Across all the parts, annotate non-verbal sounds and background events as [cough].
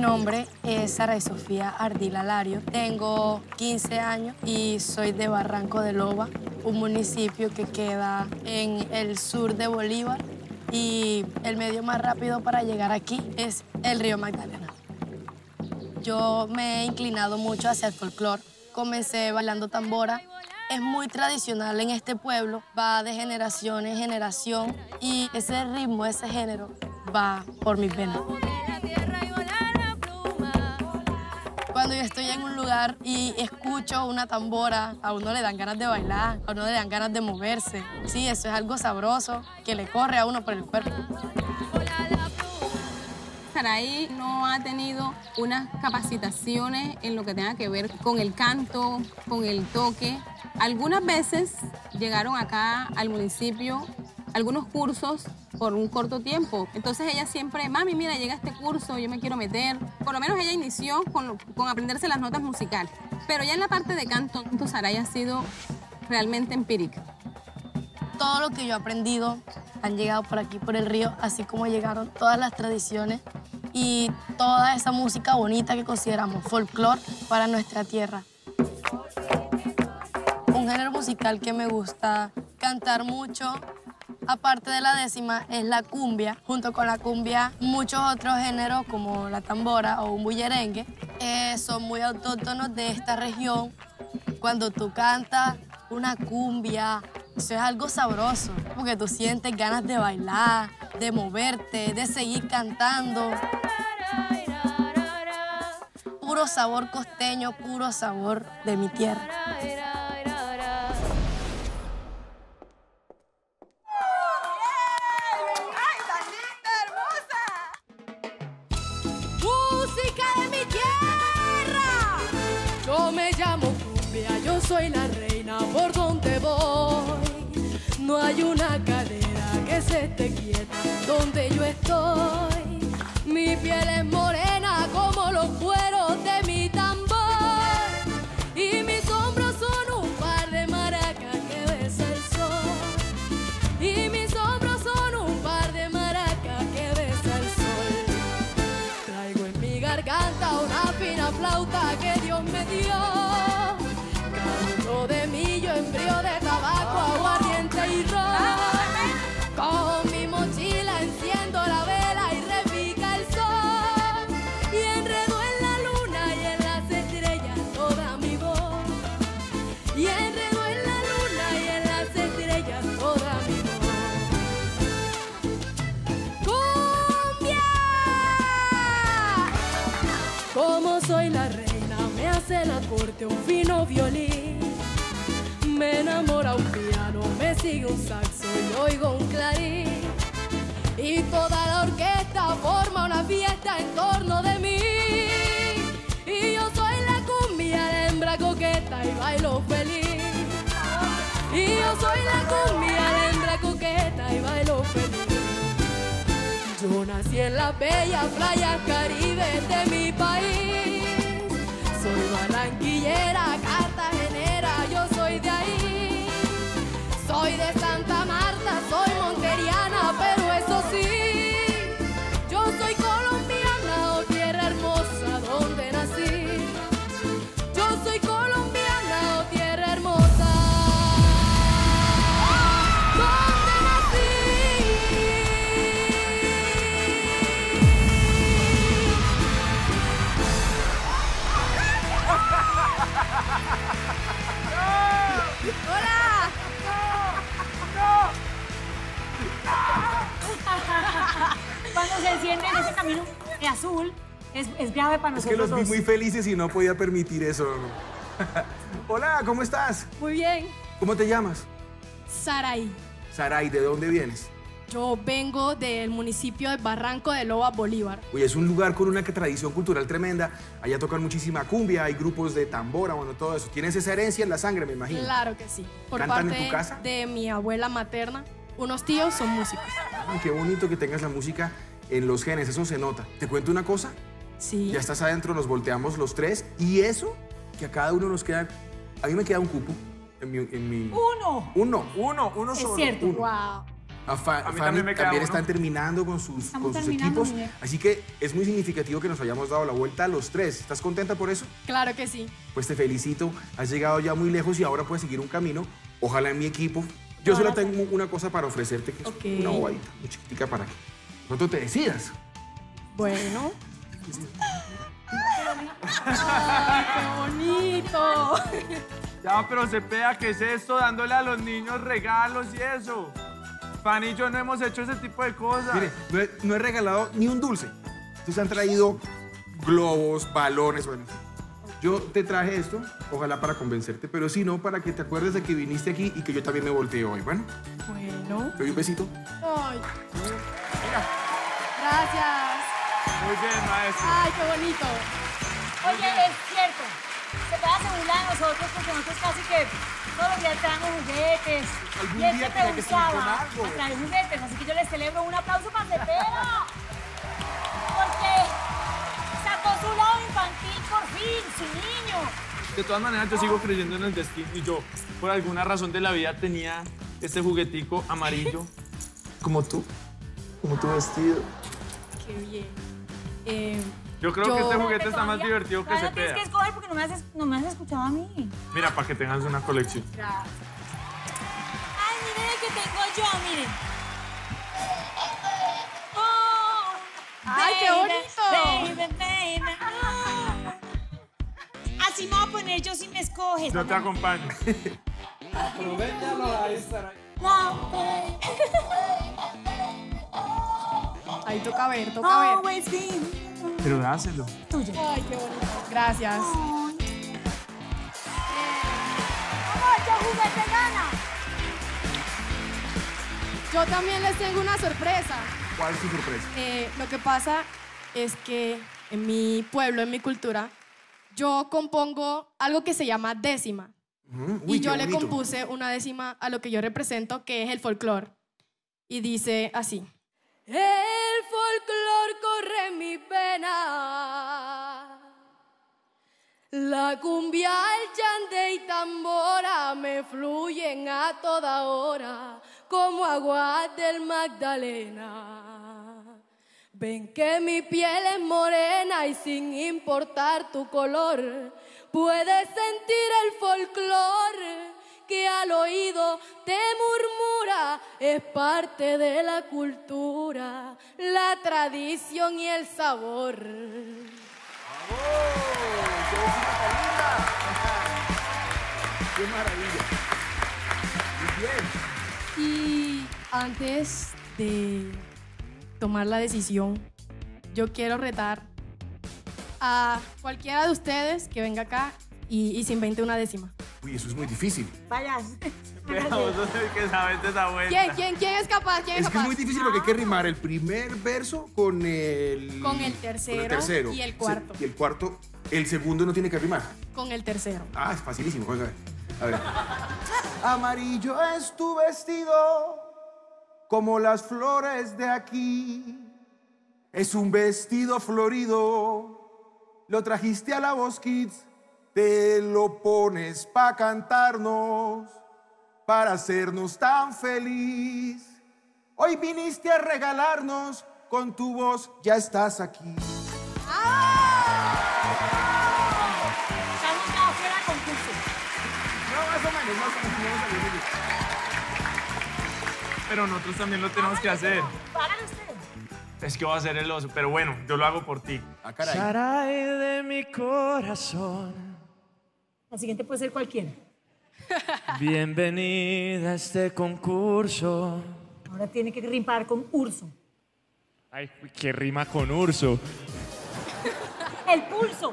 nombre es Sara Sofía Ardila Lario. Tengo 15 años y soy de Barranco de Loba, un municipio que queda en el sur de Bolívar. Y el medio más rápido para llegar aquí es el río Magdalena. Yo me he inclinado mucho hacia el folclore. Comencé bailando tambora. Es muy tradicional en este pueblo, va de generación en generación y ese ritmo, ese género va por mis venas. Lugar y escucho una tambora, a uno le dan ganas de bailar, a uno le dan ganas de moverse. Sí, eso es algo sabroso que le corre a uno por el cuerpo. Saraí no ha tenido unas capacitaciones en lo que tenga que ver con el canto, con el toque. Algunas veces llegaron acá al municipio algunos cursos por un corto tiempo. Entonces ella siempre, mami, mira, llega este curso, yo me quiero meter. Por lo menos ella inició con, con aprenderse las notas musicales. Pero ya en la parte de canto, Saray ha sido realmente empírica. Todo lo que yo he aprendido han llegado por aquí, por el río, así como llegaron todas las tradiciones y toda esa música bonita que consideramos folclore para nuestra tierra. Un género musical que me gusta cantar mucho, aparte de la décima, es la cumbia. Junto con la cumbia, muchos otros géneros como la tambora o un bullerengue eh, son muy autóctonos de esta región. Cuando tú cantas una cumbia, eso es algo sabroso, porque tú sientes ganas de bailar, de moverte, de seguir cantando. Puro sabor costeño, puro sabor de mi tierra. Donde yo estoy. Mi piel es morena como los cueros de mi tambor. Y mis hombros son un par de maracas que besa el sol. Y mis hombros son un par de maracas que besa el sol. Traigo en mi garganta una fina flauta que violín. Me enamora un piano, me sigue un saxo y oigo un clarín. Y toda la orquesta forma una fiesta en torno de mí. Y yo soy la cumbia, la hembra coqueta y bailo feliz. Y yo soy la cumbia, la hembra coqueta y bailo feliz. Yo nací en las bellas playas caribes de mi país. Soy de Santa Enciende en ese camino de azul, es, es grave para Es que nosotros los vi dos. muy felices y no podía permitir eso. [laughs] Hola, ¿cómo estás? Muy bien, ¿Cómo te llamas? Saraí. Saray, ¿de dónde vienes? Yo vengo del municipio de Barranco de Loba, Bolívar. Oye, es un lugar con una tradición cultural tremenda. Allá tocan muchísima cumbia, hay grupos de tambora, bueno, todo eso. Tienes esa herencia en la sangre, me imagino. Claro que sí. Por ¿Cantan en tu casa? de mi abuela materna, unos tíos son músicos. Ay, qué bonito que tengas la música en los genes, eso se nota. ¿Te cuento una cosa? Sí. Ya estás adentro, nos volteamos los tres y eso que a cada uno nos queda. A mí me queda un cupo en mi. En mi Uno. uno, uno, uno Es solo. cierto. uno. Wow. A, Fa- A mí Fanny también me queda también uno. están terminando con sus, Estamos con sus equipos. Miguel. Así que es muy significativo que nos hayamos dado la vuelta a los tres. ¿Estás contenta por eso? Claro que sí. Pues te felicito. Has llegado ya muy lejos y ahora puedes seguir un camino. Ojalá en mi equipo. Yo solo tengo una cosa para ofrecerte, que es Ok. una bobadita, muy chiquitica para que pronto te decidas. Bueno. ¡Ay, qué bonito! Ya, pero Cepeda, ¿qué es esto? Dándole a los niños regalos y eso. Fanny y yo no hemos hecho ese tipo de cosas. Mire, no he, no he regalado ni un dulce. Entonces han traído globos, balones, bueno. Yo te traje esto, ojalá para convencerte, pero si no, para que te acuerdes de que viniste aquí y que yo también me volteé hoy. Bueno, Bueno. te doy un besito. Ay. Gracias. Muy bien, maestro. Ay, qué bonito. Oye, es cierto. Se te hace burlar a nosotros porque nosotros casi que todos los días traemos juguetes. Algún y él día que preguntaba algo. a traer juguetes. Así que yo les celebro un aplauso para Cepeda. Porque sacó su lado infantil por fin, su niño. De todas maneras, yo sigo creyendo en el destino y yo, por alguna razón de la vida, tenía este juguetico amarillo, [laughs] como tú, como tu vestido. Qué bien. Eh, Yo creo Yo- que este juguete está más divertido que todavía se tienes que escoger porque no me has, no me has escuchado a mí. Mira, para que tengas una colección. Ay, miren el que tengo yo, miren. Oh, ¡Ay, qué bonito! Baby, baby. Ah. Así me voy a poner yo si me escoges. Yo te acompaño. [laughs] No, baby. [laughs] ahí toca ver, toca ver. Always be Pero dáselo. tuyo. Ay, qué bonito. Gracias. Vamos, yo juguete gana. Yo también les tengo una sorpresa. ¿Cuál es tu sorpresa? Eh, lo que pasa es que en mi pueblo, en mi cultura, yo compongo algo que se llama décima. Uy, y yo le compuse una décima a lo que yo represento, que es el folclore. Y dice así. El folclore corre en mi pena. La cumbia, el chante y tambora me fluyen a toda hora como agua del Magdalena. Ven que mi piel es morena y sin importar tu color, puedes sentir el folclore que al oído te murmura, es parte de la cultura, la tradición y el sabor. ¡Qué maravilla! Muy bien. Y antes de tomar la decisión, yo quiero retar a cualquiera de ustedes que venga acá y, y se invente una décima. Uy, eso es muy difícil. Vayas. [laughs] Veamos que sabes de esa vuelta. ¿Quién, quién, quién es capaz? ¿Quién es, Es que capaz? es muy difícil porque hay que rimar el primer verso con el... Con el con tercero tercero. y el cuarto. Se- Y el cuarto, el segundo no tiene que rimar. Con el tercero. Ah, es facilísimo. Venga, a ver. [laughs] Amarillo es tu vestido, como las flores de aquí. Es un vestido florido, lo trajiste a la voz Kids, te lo pones pa' cantarnos, para hacernos tan feliz. Hoy viniste a regalarnos, con tu voz ya estás aquí. Fuera concurso. No, más o menos, más o menos, más o menos. Pero nosotros también lo tenemos que hacer. Usted. Es que va a ser el oso, pero bueno, yo lo hago por ti. Ah, caray. Saray de mi corazón, La siguiente puede ser cualquiera. bienvenida a este concurso. Ahora tiene que rimar con urso. Ay, qué rima con urso. El pulso.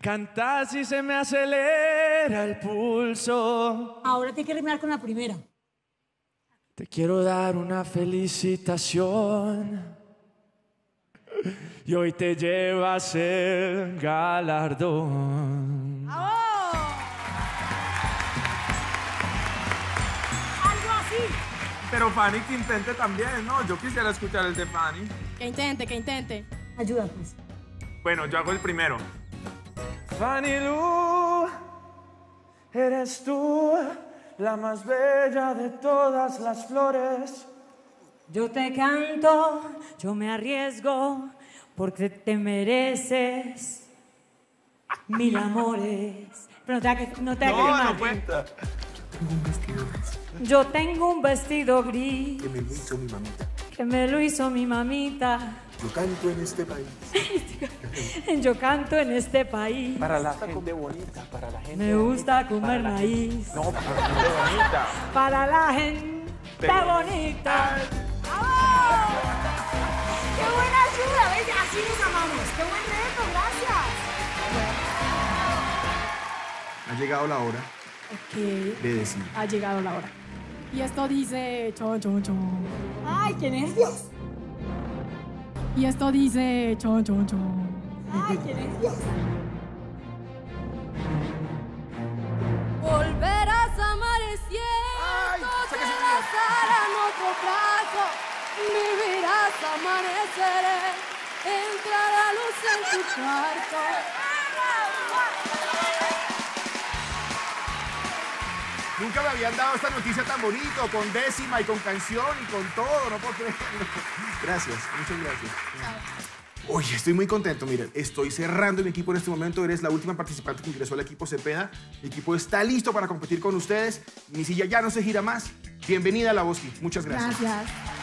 Cantar si se me acelera el pulso. Ahora tiene que rimar con la primera. Te quiero dar una felicitación. Y hoy te llevas el galardón. Algo así. Pero Fanny que intente también, ¿no? Yo quisiera escuchar el de Fanny. Que intente, que intente. Ayuda, pues. Bueno, yo hago el primero. Fanny Lu, eres tú la más bella de todas las flores. Yo te canto, yo me arriesgo, porque te mereces mil amores. Pero no te hagas no te hagas No, mal. no cuenta. Yo tengo un vestido gris Que me lo hizo mi mamita. que me lo hizo mi mamita. Yo canto en este país. [laughs] Yo canto en este país. Para la gente bonita, para la gente Me gusta comer maíz. No, para la gente bonita. Para la gente bonita. ¡Qué buena ayuda! ¿ves? Así nos amamos. ¡Qué buen Ha llegado la hora Ok, de decir. ha llegado la hora. Y esto dice chon chon chon. ¡Ay, qué nervios! Y esto dice chon chon chon. ¡Ay, qué nervios! Volverás amaneciendo, sáquese un abrazarán otro brazo, vivirás amanecer, entrará luz en tu cuarto. Nunca me habían dado esta noticia tan bonito, con décima y con canción y con todo, no puedo creerlo. [laughs] Gracias, muchas gracias. Oye, estoy muy contento, miren, estoy cerrando mi equipo en este momento, eres la última participante que ingresó al equipo Cepeda, mi equipo está listo para competir con ustedes, mi silla ya no se gira más, bienvenida a La Bosque, muchas gracias. Gracias.